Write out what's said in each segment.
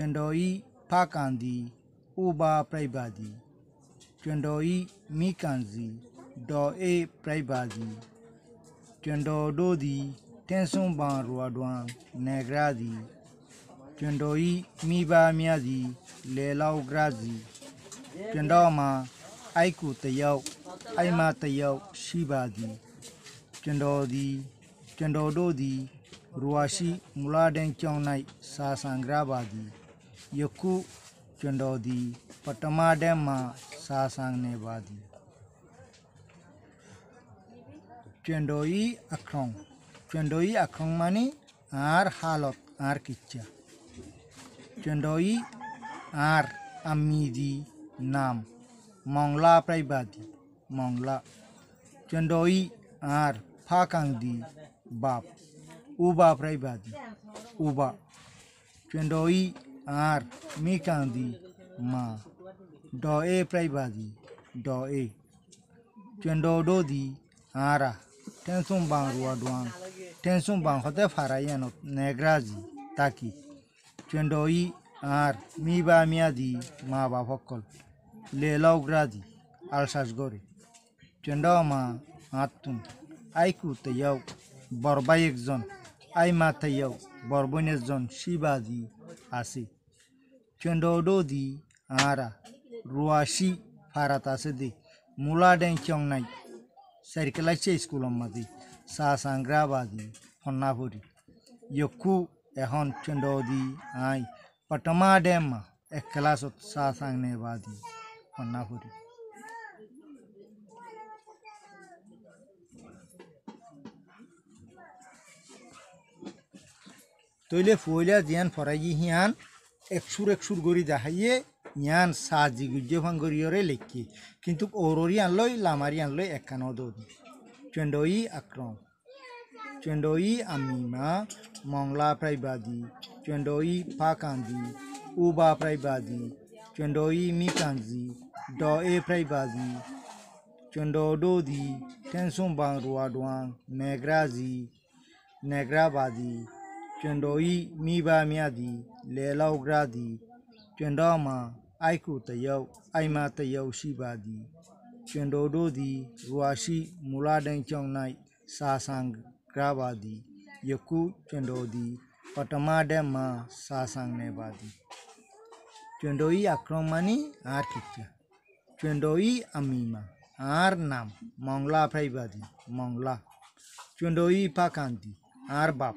ကျွန်တော်ဤဖကန်သည်ဥပါပြိပါသည်ကျွန်တော်ဤမိကန်စီဒေါ်အေပြိပါသည်ကျွန်တော်တို့သည်တင်းစွန်ပံရွာတွင်နေကြသည်ကျွန်တော်ဤမိဘများသည်လေလောက်ကြသည်ကျွန်တော်မှာအိုက်ကိုတယောက်အိုက်မတယောက်ရှိပါသည်ကျွန်တော်သည်ကျွန်တော်တို့သည်ရွာရှိမူလာတန်ကျောင်း၌စာဆန်ကြပါသည် یکو چنڈودی پٹما ڈیم ماں ساسانگ نے بادی چنڈوئی اکھروں چنڈوئی اکھرون مانی آر حالت آر کچا چنڈوئی آر امیدی نام مانگلا پرائی بادی منگلا چنڈوئی آر پھاکانگ دی باپ اوبا پرائی بادی اوبا چنڈوئی আর আর মিকাংদি মা, ড এ প্রাইবাদি ড এ চন্দোডোদি আরা টেনসুন বাং রুয়া ডুয়াং টেনসুন বাং হতে ফারাইয়ান নেগ্রাজি তাকি চন্দই আর মিবা মিয়াদি মা বাপকল lelau আলসাস alsas gore চন্ডমা আতুন আইকু তৈয়াও বরবাই একজন আইমা তৈয়াও বরবন একজন শিবাদি আছে চন্ডদি আরা রুয়াশি ফারাত আছে দে মুলা ডেং চং নাই সাইকেলাইছে স্কুলের মাঝে সা সাংগ্রাবাদি হন্নাভরি ইয়কু এখন চন্ডদি আই পটমা ডেম এক ক্লাসত সা সাংনে বাদি হন্নাভরি তৈলে ফুইলা জিয়ান ফরাই হিয়ান একসুর একসুর গড়ি দেখাইয়ে ইয়ান সাজি গুজ্য ভাঙ্গরিয়রে লেখি। কিন্তু ওররি আনলই, লামারি আনলই একখানো দৌড়ি চন্ডই আক্রম চন্ডই আমিমা, মংলা প্রাইবাদি চন্ডই পাকান্দি উবা প্রাইবাদি মি মিকাঞ্জি ড এ প্রাইবাদি চন্ডোডোদি টেনসুন বাং রুয়াডওয়াং নেগ্রাজি নেগ্রাবাদি ကျွန်တော်ဤမိဘများသည်လေလောက်ကြသည်ကျွန်တော်မှာအိုက်ခုတယောက်အိုင်မာတယောက်ရှိပါသည်ကျွန်တော်တို့သည်ရွာရှိမူလာတိုင်ကျောင်း၌စာဆံကြပါသည်ယခုကျွန်တော်သည်ပထမတည်းမှစာဆံနေပါသည်ကျွန်တော်ဤအခရမနီအာခိချကျွန်တော်ဤအမီမာအာရနမ်မောင်လာဖိုင်ပါသည်မောင်လာကျွန်တော်ဤပကန်သည်အာဘပ်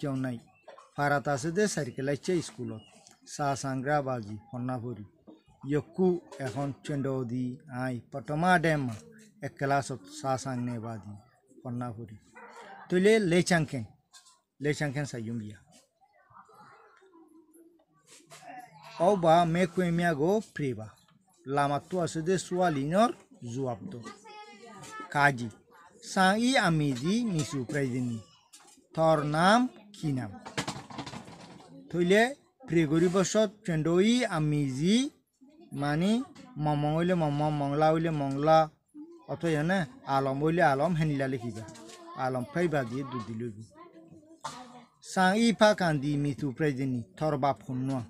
কেউ নাই ফারাত আছে দে সাইকেলাইছে স্কুলত সা সাংগ্রা বাজি কন্যাপুরি ইয়কু এখন চন্ড দি আই পটমা ডেম এক ক্লাসত সা সাংনে বাদি কন্যাপুরি tole lechanken lechanken sayumbia oba mekwemiago priba lamatu asude sualinor zuabdo kaji sangi amidi misu praidini thor নাম কি নাম থইলে প্রেগরি বসত চেন্ডই আমিজি মানে মম হইলে মম মংলা হইলে মংলা অথবা এনে আলম হইলে আলম হেনিলা লিখিবা alam paiba di du dilugu sang i pa kan di mi tu prezini thor ba phun no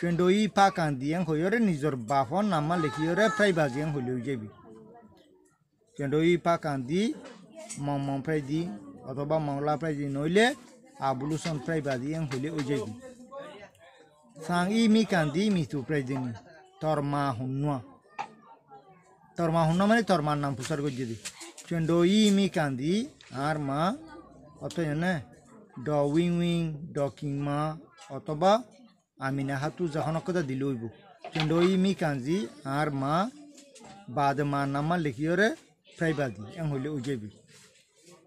chendo i pa kan di ang hoyore nijor ba phon nama lekhi yore paiba di ang holiu jebi chendo i অথবা Mongla prize নইলে আবুলুসন প্রাইবাদি ang holi ojebi sang i mi kandi mi tu predini তোর মা হুন্নুয়া তোর মা মানে তোর নাম প্রচার করছে দি চন্ডো ই মি কান্দি আর মা, অত জানে ড উইং উইং ড কিং মা, অথবা আমি না হাতু যখন কথা দিল হইব। চন্ডো ই মি কান্দি আর মা, বাদ মা নামা লিখিয়রে প্রাইবাদি এম হইলে উজেবি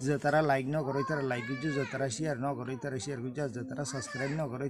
যে তারা লাইক ন করে তারা লাইক করছে যে তারা শেয়ার ন করে তারা শেয়ার করছে যে তারা সাবস্ক্রাইব ন করে